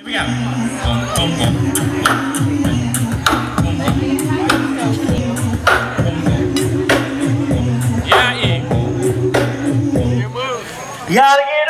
Here we go. Boom, boom, boom. Boom, boom. Yeah, yeah. Gotta get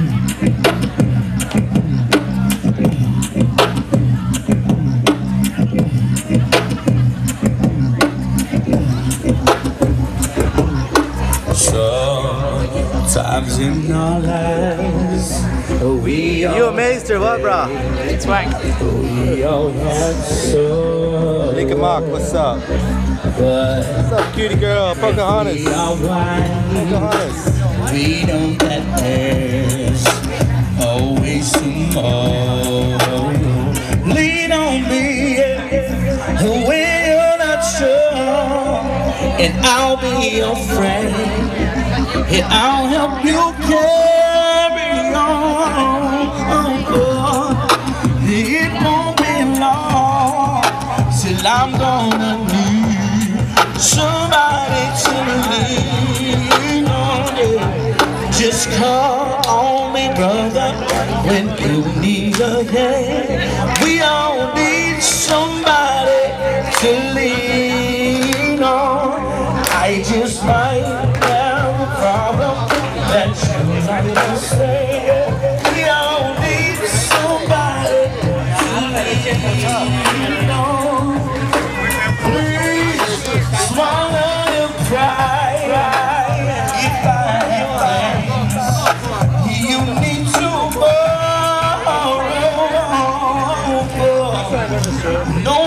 Sometimes in our lives, we all, You amazed or what, bro? we all had so. Nick and Mark, what's up? What's up, cutie girl? Pocahontas. we alright. Pocahontas. We know and I'll be your friend, and I'll help you carry on. Oh, it won't be long till I'm gonna need somebody to lean on. Just call on me, brother, when you need a hand. I just might have a problem that you might understand. We all need somebody to lean on. Please swallow your pride. If I have things you need to borrow, no.